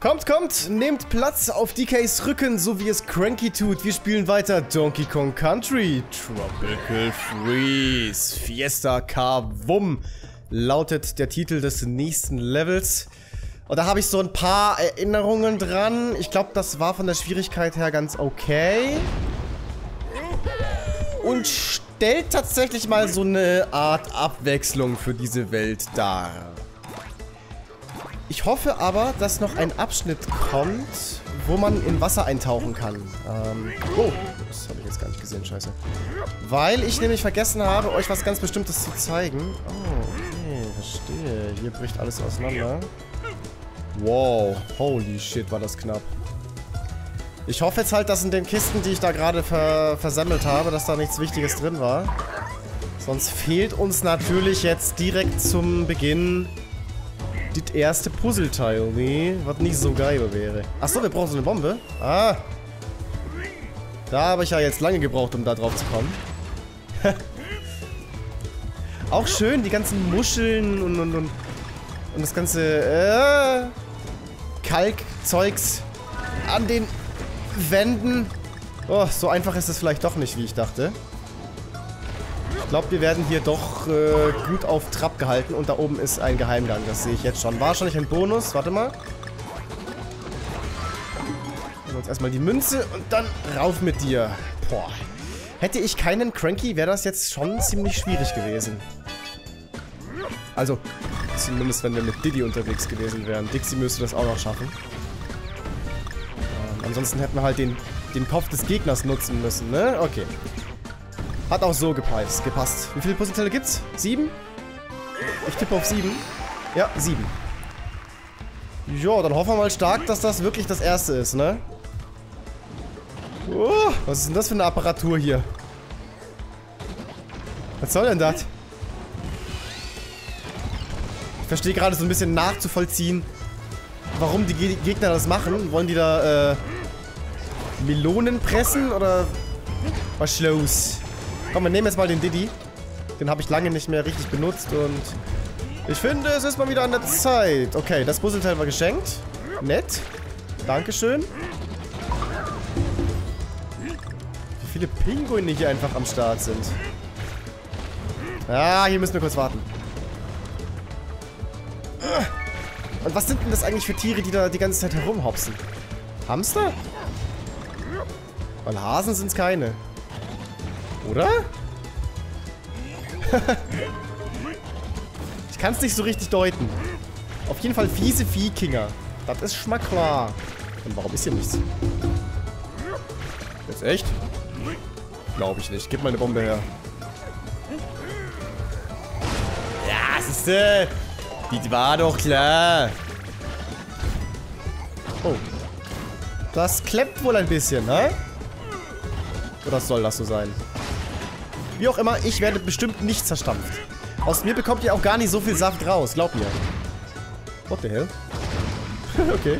Kommt, kommt, nehmt Platz auf DKs Rücken, so wie es Cranky tut. Wir spielen weiter Donkey Kong Country. Tropical Freeze. Fiesta K-Wum lautet der Titel des nächsten Levels. Und da habe ich so ein paar Erinnerungen dran. Ich glaube, das war von der Schwierigkeit her ganz okay. Und stellt tatsächlich mal so eine Art Abwechslung für diese Welt dar. Ich hoffe aber, dass noch ein Abschnitt kommt, wo man in Wasser eintauchen kann. Ähm, oh, das habe ich jetzt gar nicht gesehen, scheiße. Weil ich nämlich vergessen habe, euch was ganz Bestimmtes zu zeigen. Oh, okay, verstehe. Hier bricht alles auseinander. Wow, holy shit, war das knapp. Ich hoffe jetzt halt, dass in den Kisten, die ich da gerade ver versammelt habe, dass da nichts Wichtiges drin war. Sonst fehlt uns natürlich jetzt direkt zum Beginn das erste Puzzleteil, nee, was nicht so geil wäre. Achso, wir brauchen so eine Bombe. Ah. Da habe ich ja jetzt lange gebraucht, um da drauf zu kommen. Auch schön, die ganzen Muscheln und, und, und, und das ganze äh, Kalkzeugs an den Wänden. Oh, so einfach ist es vielleicht doch nicht, wie ich dachte glaube, wir werden hier doch äh, gut auf Trab gehalten. Und da oben ist ein Geheimgang. Das sehe ich jetzt schon. Wahrscheinlich ein Bonus. Warte mal. Wir uns erstmal die Münze und dann rauf mit dir. Boah. Hätte ich keinen Cranky, wäre das jetzt schon ziemlich schwierig gewesen. Also, zumindest wenn wir mit Diddy unterwegs gewesen wären. Dixie müsste das auch noch schaffen. Ähm, ansonsten hätten wir halt den, den Kopf des Gegners nutzen müssen, ne? Okay. Hat auch so gepasst. gepasst. Wie viele Puzzleteile gibt's? Sieben? Ich tippe auf sieben. Ja, sieben. Jo, dann hoffen wir mal stark, dass das wirklich das erste ist, ne? Oh, was ist denn das für eine Apparatur hier? Was soll denn das? Ich verstehe gerade so ein bisschen nachzuvollziehen, warum die Gegner das machen. Wollen die da, äh, Melonen pressen oder was los? Komm, wir nehmen jetzt mal den Diddy. Den habe ich lange nicht mehr richtig benutzt und ich finde, es ist mal wieder an der Zeit. Okay, das Puzzleteil war geschenkt. Nett. Dankeschön. Wie viele Pinguine hier einfach am Start sind. Ah, hier müssen wir kurz warten. Und was sind denn das eigentlich für Tiere, die da die ganze Zeit herumhopsen? Hamster? Weil Hasen sind es keine. Oder? ich kann es nicht so richtig deuten. Auf jeden Fall fiese Viehkinger. Das ist schon mal klar. Und warum ist hier nichts? Jetzt echt? Glaube ich nicht. Gib mal eine Bombe her. Ja, siehste. Die war doch klar. Oh. Das klemmt wohl ein bisschen, ne? Oder soll das so sein? Wie auch immer, ich werde bestimmt nicht zerstampft. Aus mir bekommt ihr auch gar nicht so viel Saft raus, glaub mir. What the hell? okay.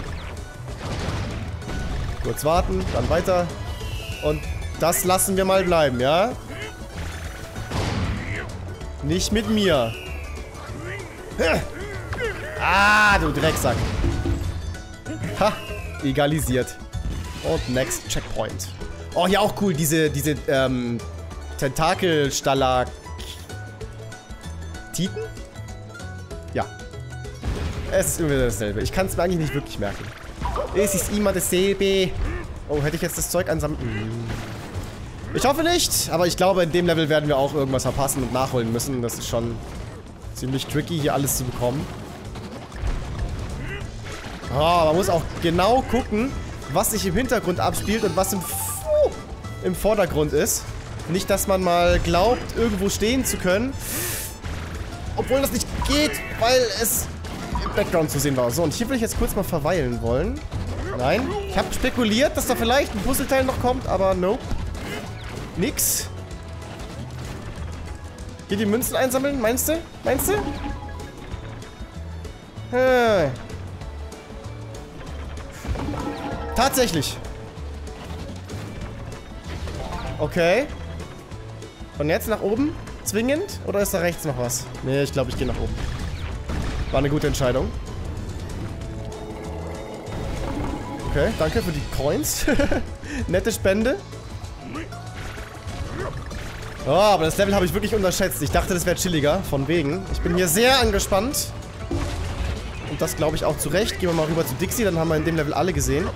Kurz warten, dann weiter. Und das lassen wir mal bleiben, ja? Nicht mit mir. Ah, du Drecksack. Ha, egalisiert. Und next Checkpoint. Oh, ja auch cool, diese, diese, ähm, Tentakelstalaktiten? Ja. Es ist irgendwie dasselbe. Ich kann es mir eigentlich nicht wirklich merken. Es ist immer dasselbe. Oh, hätte ich jetzt das Zeug ansammeln? Hm. Ich hoffe nicht, aber ich glaube, in dem Level werden wir auch irgendwas verpassen und nachholen müssen. Das ist schon ziemlich tricky, hier alles zu bekommen. Oh, man muss auch genau gucken, was sich im Hintergrund abspielt und was im, im Vordergrund ist. Nicht, dass man mal glaubt, irgendwo stehen zu können. Obwohl das nicht geht, weil es im Background zu sehen war. So, und hier will ich jetzt kurz mal verweilen wollen. Nein. Ich habe spekuliert, dass da vielleicht ein Puzzleteil noch kommt, aber nope. Nix. Hier die Münzen einsammeln, meinst du? Meinst du? Hm. Tatsächlich. Okay. Von jetzt nach oben? Zwingend? Oder ist da rechts noch was? Nee, ich glaube, ich gehe nach oben. War eine gute Entscheidung. Okay, danke für die Coins. Nette Spende. Oh, aber das Level habe ich wirklich unterschätzt. Ich dachte, das wäre chilliger. Von wegen. Ich bin hier sehr angespannt. Und das glaube ich auch zu Recht. Gehen wir mal rüber zu Dixie. Dann haben wir in dem Level alle gesehen.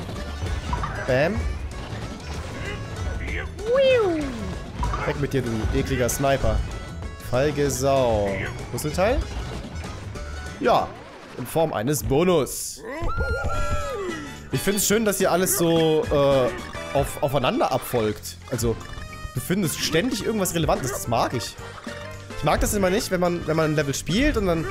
Bam. Weg mit dir, du ekliger Sniper. Feige Sau. Puzzleteil? Ja. In Form eines Bonus. Ich finde es schön, dass hier alles so äh, auf, aufeinander abfolgt. Also, du findest ständig irgendwas Relevantes. Das mag ich. Ich mag das immer nicht, wenn man, wenn man ein Level spielt und dann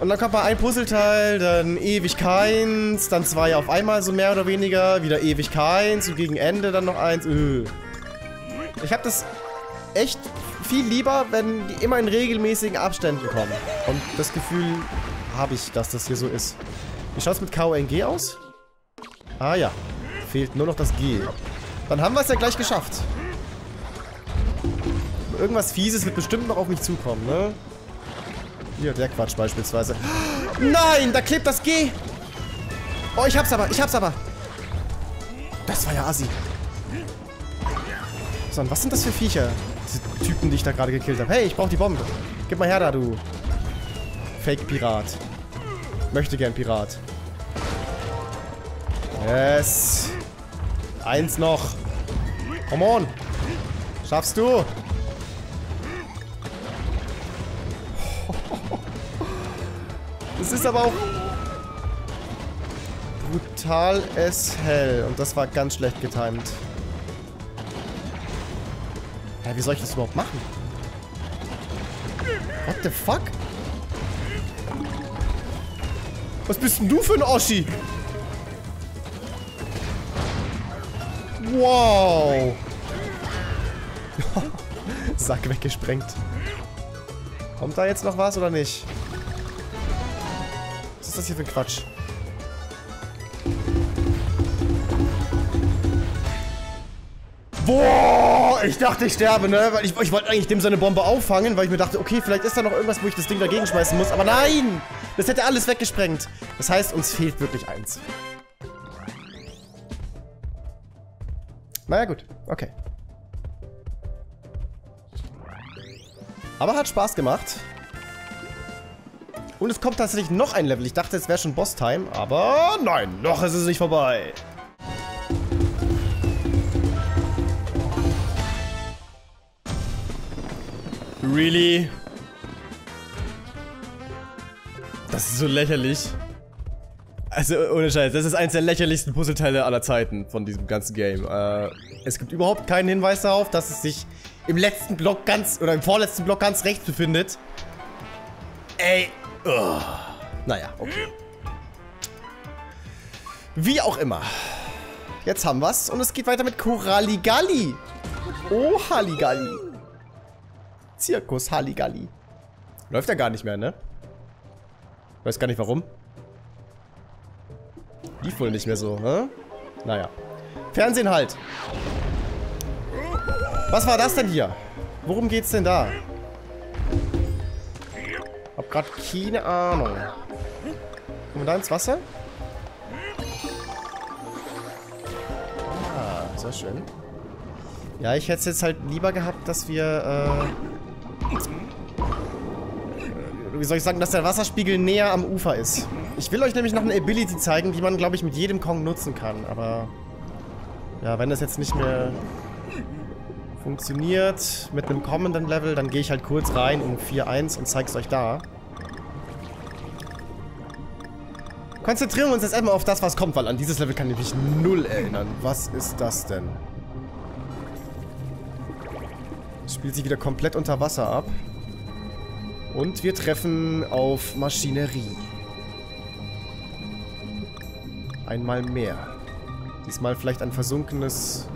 und dann kommt mal ein Puzzleteil, dann ewig keins, dann zwei auf einmal so mehr oder weniger, wieder ewig keins und gegen Ende dann noch eins. Öh. Ich habe das echt viel lieber, wenn die immer in regelmäßigen Abständen kommen. Und das Gefühl habe ich, dass das hier so ist. Wie schaut es mit KONG aus? Ah ja. Fehlt nur noch das G. Dann haben wir es ja gleich geschafft. Irgendwas Fieses wird bestimmt noch auf mich zukommen, ne? Hier, der Quatsch beispielsweise. Nein, da klebt das G. Oh, ich hab's aber, ich hab's aber. Das war ja assi. So, und was sind das für Viecher? Diese Typen, die ich da gerade gekillt habe. Hey, ich brauche die Bombe. Gib mal her da, du. Fake-Pirat. Möchte gern Pirat. Yes. Eins noch. Come on. Schaffst du. Das ist aber auch brutal es hell. Und das war ganz schlecht getimed. Hä, wie soll ich das überhaupt machen? What the fuck? Was bist denn du für ein Oschi? Wow. Sack weggesprengt. Kommt da jetzt noch was oder nicht? Was ist das hier für ein Quatsch? Boah, ich dachte, ich sterbe, ne? Weil ich, ich wollte eigentlich dem seine Bombe auffangen, weil ich mir dachte, okay, vielleicht ist da noch irgendwas, wo ich das Ding dagegen schmeißen muss. Aber nein! Das hätte alles weggesprengt. Das heißt, uns fehlt wirklich eins. Naja, gut. Okay. Aber hat Spaß gemacht. Und es kommt tatsächlich noch ein Level. Ich dachte, es wäre schon Boss-Time, aber nein, noch ist es nicht vorbei. Really? Das ist so lächerlich. Also, ohne Scheiß, das ist eins der lächerlichsten Puzzleteile aller Zeiten von diesem ganzen Game. Äh, es gibt überhaupt keinen Hinweis darauf, dass es sich im letzten Block ganz, oder im vorletzten Block ganz rechts befindet. Ey, oh. Naja, okay. Wie auch immer. Jetzt haben wir's und es geht weiter mit Koralligalli. Oh, Halligalli. Zirkus Halligalli. Läuft ja gar nicht mehr, ne? Weiß gar nicht warum. Lief wohl nicht mehr so, ne? Naja. Fernsehen halt. Was war das denn hier? Worum geht's denn da? Hab grad keine Ahnung. Kommen wir da ins Wasser? Ah, sehr schön. Ja, ich hätte es jetzt halt lieber gehabt, dass wir, äh, wie soll ich sagen, dass der Wasserspiegel näher am Ufer ist. Ich will euch nämlich noch eine Ability zeigen, die man, glaube ich, mit jedem Kong nutzen kann. Aber ja, wenn das jetzt nicht mehr funktioniert mit einem kommenden Level, dann gehe ich halt kurz rein um 4.1 und zeige es euch da. Konzentrieren wir uns jetzt erstmal auf das, was kommt, weil an dieses Level kann ich mich null erinnern. Was ist das denn? Es spielt sich wieder komplett unter Wasser ab. Und wir treffen auf Maschinerie. Einmal mehr. Diesmal vielleicht ein versunkenes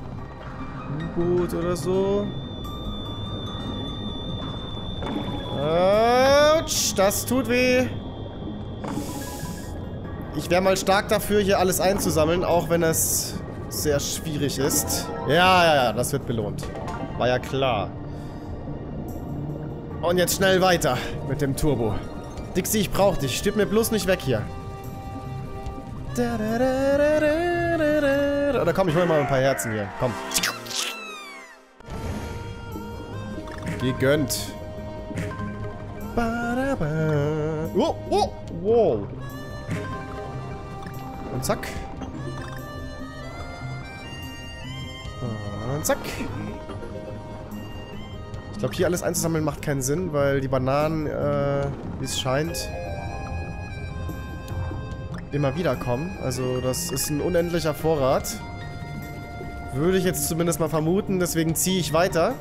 U-Boot oder so. Autsch, das tut weh. Ich wäre mal stark dafür, hier alles einzusammeln, auch wenn es sehr schwierig ist. Ja, ja, ja, das wird belohnt. War ja klar. Und jetzt schnell weiter mit dem Turbo. Dixie, ich brauch dich. Stirb mir bloß nicht weg hier. Oder komm, ich hol mal ein paar Herzen hier. Komm. Gegönnt. Oh, oh, wow. Und zack. Und zack. Ich glaube, hier alles einzusammeln macht keinen Sinn, weil die Bananen, äh, wie es scheint, immer wieder kommen. Also das ist ein unendlicher Vorrat. Würde ich jetzt zumindest mal vermuten, deswegen ziehe ich weiter.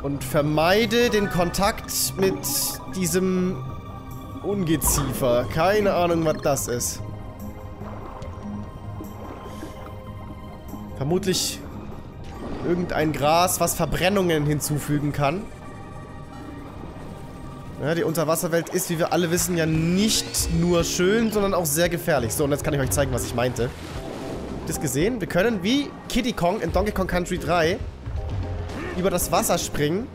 Und vermeide den Kontakt mit diesem Ungeziefer. Keine Ahnung, was das ist. Vermutlich irgendein Gras, was Verbrennungen hinzufügen kann. Ja, die Unterwasserwelt ist, wie wir alle wissen, ja nicht nur schön, sondern auch sehr gefährlich. So, und jetzt kann ich euch zeigen, was ich meinte. Habt ihr das gesehen? Wir können wie Kiddy Kong in Donkey Kong Country 3 über das Wasser springen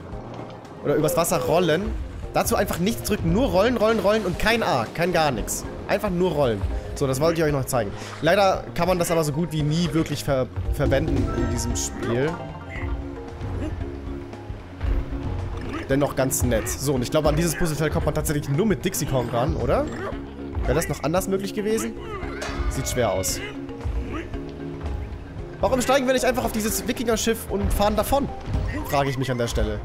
oder übers Wasser rollen. Dazu einfach nichts drücken, nur rollen, rollen, rollen und kein A, kein gar nichts. Einfach nur rollen. So, das wollte ich euch noch zeigen. Leider kann man das aber so gut wie nie wirklich ver verwenden in diesem Spiel. Dennoch ganz nett. So, und ich glaube, an dieses Puzzleteil kommt man tatsächlich nur mit Dixie Kong ran, oder? Wäre das noch anders möglich gewesen? Sieht schwer aus. Warum steigen wir nicht einfach auf dieses Wikinger-Schiff und fahren davon? Frage ich mich an der Stelle.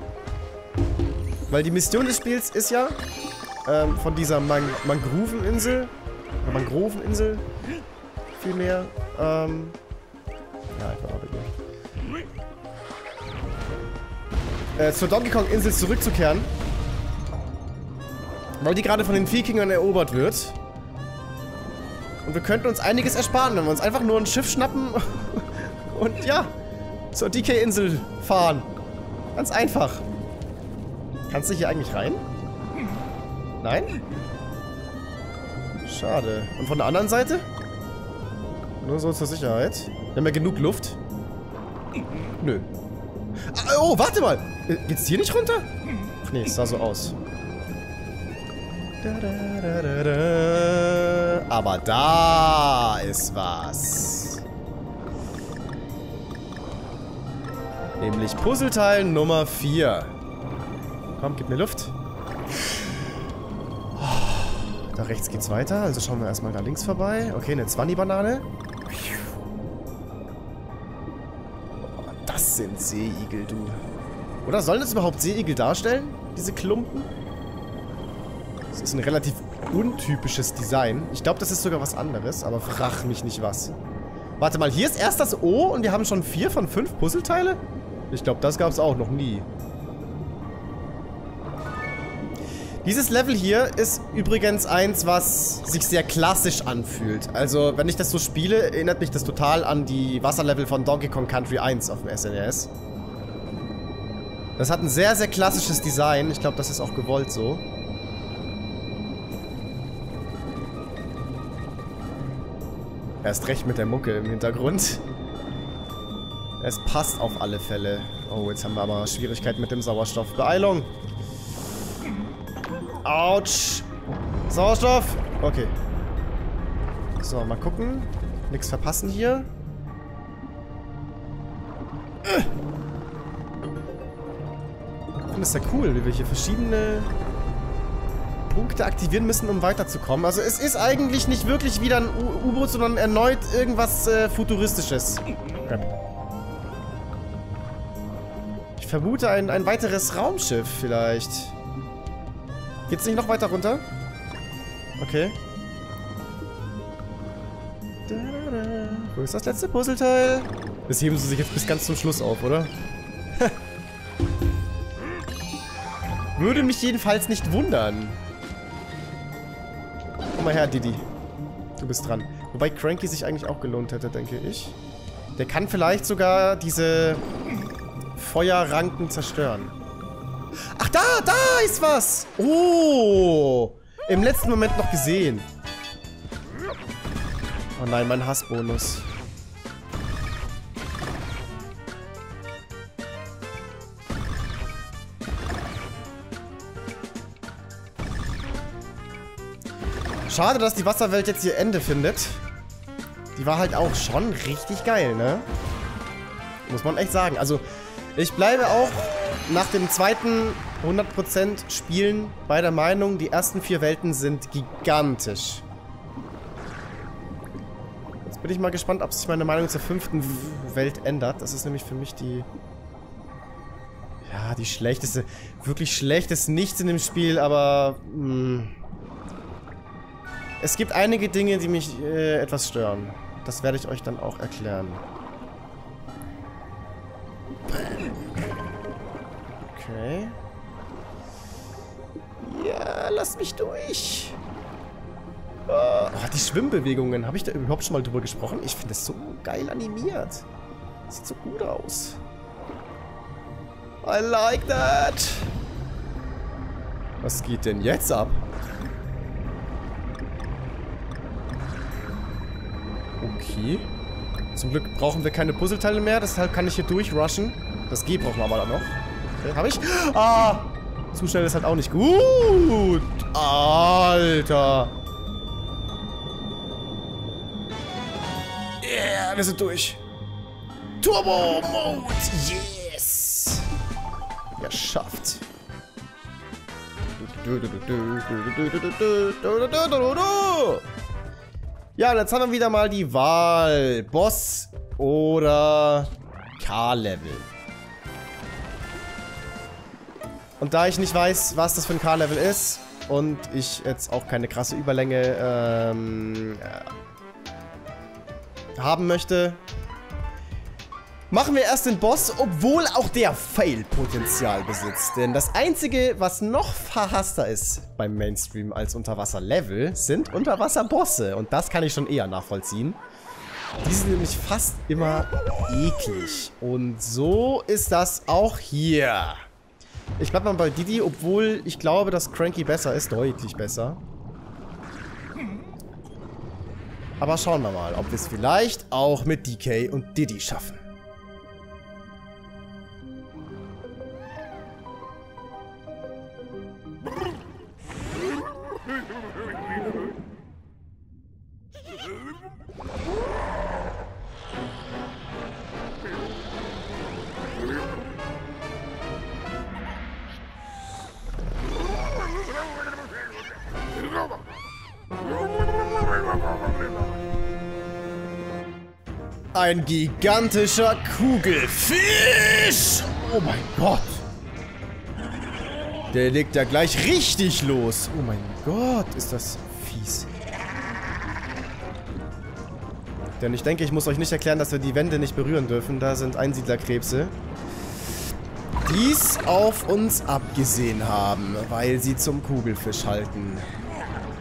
Weil die Mission des Spiels ist ja, ähm, von dieser Man Mangroveninsel Mangroveninsel. Vielmehr. Ähm. Ja, einfach mal bitte. Äh, zur Donkey Kong Insel zurückzukehren. Weil die gerade von den Vikingern erobert wird. Und wir könnten uns einiges ersparen, wenn wir uns einfach nur ein Schiff schnappen und ja, zur DK-Insel fahren. Ganz einfach. Kannst du hier eigentlich rein? Nein? Schade. Und von der anderen Seite? Nur so zur Sicherheit. Wir haben ja genug Luft. Nö. Ah, oh, warte mal. Äh, geht's hier nicht runter? Ach nee, es sah so aus. Aber da ist was. Nämlich Puzzleteil Nummer 4. Komm, gib mir Luft. Da rechts geht's weiter, also schauen wir erstmal da links vorbei. Okay, eine 20-Banane. Das sind Seeigel, du. Oder sollen das überhaupt Seeigel darstellen? Diese Klumpen? Das ist ein relativ untypisches Design. Ich glaube, das ist sogar was anderes, aber frag mich nicht was. Warte mal, hier ist erst das O und wir haben schon vier von fünf Puzzleteile? Ich glaube, das gab es auch noch nie. Dieses Level hier ist übrigens eins, was sich sehr klassisch anfühlt. Also, wenn ich das so spiele, erinnert mich das total an die Wasserlevel von Donkey Kong Country 1 auf dem SNES. E das hat ein sehr, sehr klassisches Design. Ich glaube, das ist auch gewollt so. Erst recht mit der Mucke im Hintergrund. Es passt auf alle Fälle. Oh, jetzt haben wir aber Schwierigkeiten mit dem Sauerstoff. Beeilung! Autsch. Sauerstoff. Okay. So, mal gucken. Nichts verpassen hier. Ich finde es ja cool, wie wir hier verschiedene Punkte aktivieren müssen, um weiterzukommen. Also es ist eigentlich nicht wirklich wieder ein U-Boot, sondern erneut irgendwas äh, Futuristisches. Ich vermute ein, ein weiteres Raumschiff vielleicht. Geht's nicht noch weiter runter? Okay. Wo ist das letzte Puzzleteil? Das heben sie sich jetzt bis ganz zum Schluss auf, oder? Würde mich jedenfalls nicht wundern. Komm mal her, Didi. Du bist dran. Wobei Cranky sich eigentlich auch gelohnt hätte, denke ich. Der kann vielleicht sogar diese Feuerranken zerstören. Ach, da, da ist was. Oh. Im letzten Moment noch gesehen. Oh nein, mein Hassbonus. Schade, dass die Wasserwelt jetzt ihr Ende findet. Die war halt auch schon richtig geil, ne? Muss man echt sagen. Also, ich bleibe auch nach dem zweiten 100% Spielen bei der Meinung, die ersten vier Welten sind gigantisch. Jetzt bin ich mal gespannt, ob sich meine Meinung zur fünften Welt ändert. Das ist nämlich für mich die... Ja, die schlechteste... Wirklich schlechteste nichts in dem Spiel, aber... Mh, hm. es gibt einige Dinge, die mich äh, etwas stören. Das werde ich euch dann auch erklären. Lass mich durch. Oh, die Schwimmbewegungen. Habe ich da überhaupt schon mal drüber gesprochen? Ich finde das so geil animiert. Sieht so gut aus. I like that. Was geht denn jetzt ab? Okay. Zum Glück brauchen wir keine Puzzleteile mehr, deshalb kann ich hier durchrushen. Das G brauchen wir aber noch. Okay, hab ich? Ah! Zu schnell ist halt auch nicht gut. Alter. Yeah, wir sind durch. Turbo Mode. Yes. Geschafft. Ja, jetzt haben wir wieder mal die Wahl. Boss oder K-Level. Und da ich nicht weiß, was das für ein K-Level ist und ich jetzt auch keine krasse Überlänge ähm, äh, haben möchte, Machen wir erst den Boss, obwohl auch der Fail-Potenzial besitzt. Denn das Einzige, was noch verhasster ist beim Mainstream als Unterwasser-Level, sind Unterwasser-Bosse. Und das kann ich schon eher nachvollziehen. Die sind nämlich fast immer eklig. Und so ist das auch hier. Ich bleib mal bei Didi, obwohl ich glaube, dass Cranky besser ist. Deutlich besser. Aber schauen wir mal, ob wir es vielleicht auch mit DK und Diddy schaffen. Ein gigantischer Kugelfisch! Oh mein Gott! Der legt ja gleich richtig los. Oh mein Gott, ist das fies. Denn ich denke, ich muss euch nicht erklären, dass wir die Wände nicht berühren dürfen. Da sind Einsiedlerkrebse. Dies auf uns abgesehen haben, weil sie zum Kugelfisch halten.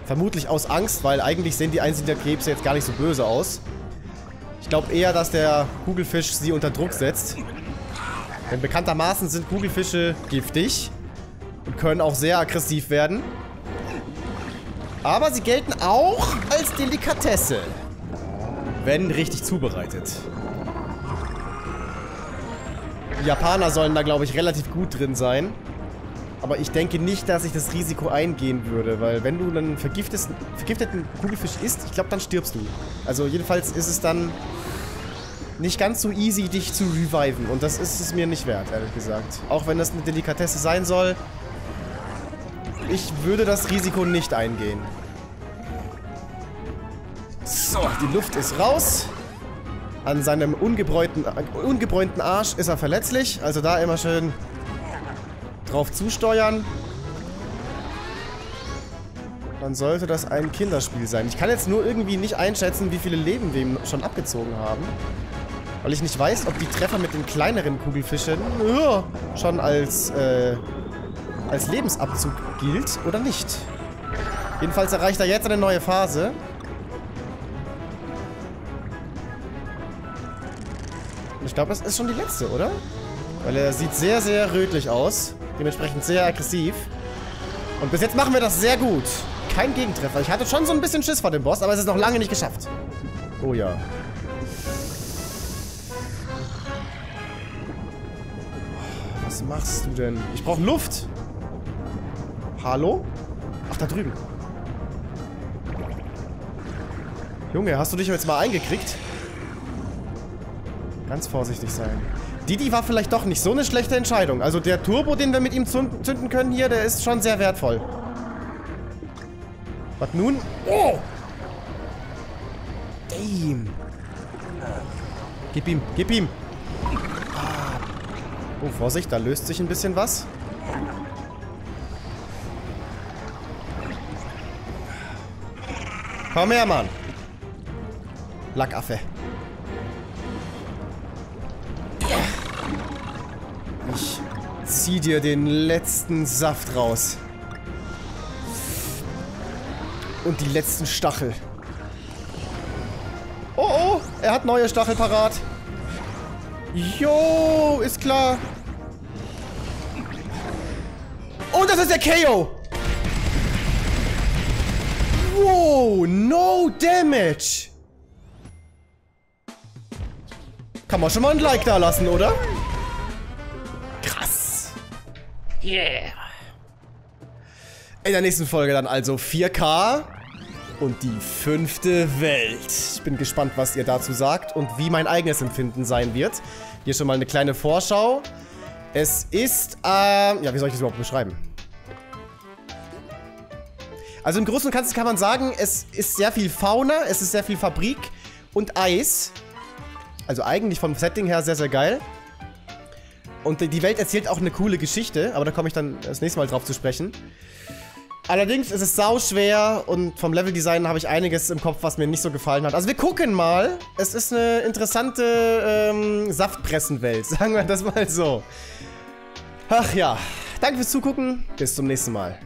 Vermutlich aus Angst, weil eigentlich sehen die Einsiedlerkrebse jetzt gar nicht so böse aus. Ich glaube eher, dass der Kugelfisch sie unter Druck setzt. Denn bekanntermaßen sind Kugelfische giftig und können auch sehr aggressiv werden. Aber sie gelten auch als Delikatesse. Wenn richtig zubereitet. Die Japaner sollen da, glaube ich, relativ gut drin sein. Aber ich denke nicht, dass ich das Risiko eingehen würde, weil wenn du einen vergifteten Kugelfisch isst, ich glaube, dann stirbst du. Also jedenfalls ist es dann nicht ganz so easy, dich zu reviven. Und das ist es mir nicht wert, ehrlich gesagt. Auch wenn das eine Delikatesse sein soll, ich würde das Risiko nicht eingehen. So, die Luft ist raus. An seinem ungebräunten, ungebräunten Arsch ist er verletzlich. Also da immer schön drauf zusteuern. Dann sollte das ein Kinderspiel sein. Ich kann jetzt nur irgendwie nicht einschätzen, wie viele Leben wir ihm schon abgezogen haben. Weil ich nicht weiß, ob die Treffer mit den kleineren Kugelfischen schon als, äh, als Lebensabzug gilt oder nicht. Jedenfalls erreicht er jetzt eine neue Phase. Ich glaube, das ist schon die letzte, oder? Weil er sieht sehr, sehr rötlich aus. Dementsprechend sehr aggressiv. Und bis jetzt machen wir das sehr gut. Kein Gegentreffer. Ich hatte schon so ein bisschen Schiss vor dem Boss, aber es ist noch lange nicht geschafft. Oh ja. Was machst du denn? Ich brauche Luft. Hallo? Ach, da drüben. Junge, hast du dich jetzt mal eingekriegt? Ganz vorsichtig sein. Didi war vielleicht doch nicht so eine schlechte Entscheidung. Also der Turbo, den wir mit ihm zünden können hier, der ist schon sehr wertvoll. Was nun? Oh! Damn. Gib ihm, gib ihm. Oh, Vorsicht, da löst sich ein bisschen was. Komm her, Mann. Lackaffe. Zieh dir den letzten Saft raus. Und die letzten Stachel. Oh, oh, er hat neue Stachel parat. Jo, ist klar. Und das ist der KO. Wow, no damage. Kann man schon mal ein Like da lassen, oder? Yeah. In der nächsten Folge dann also 4K und die fünfte Welt. Ich bin gespannt, was ihr dazu sagt und wie mein eigenes Empfinden sein wird. Hier schon mal eine kleine Vorschau. Es ist, äh, ja, wie soll ich das überhaupt beschreiben? Also im Großen und Ganzen kann man sagen, es ist sehr viel Fauna, es ist sehr viel Fabrik und Eis. Also eigentlich vom Setting her sehr, sehr geil. Und die Welt erzählt auch eine coole Geschichte, aber da komme ich dann das nächste Mal drauf zu sprechen. Allerdings ist es sau schwer und vom Leveldesign habe ich einiges im Kopf, was mir nicht so gefallen hat. Also wir gucken mal. Es ist eine interessante ähm, Saftpressenwelt, sagen wir das mal so. Ach ja, danke fürs Zugucken. Bis zum nächsten Mal.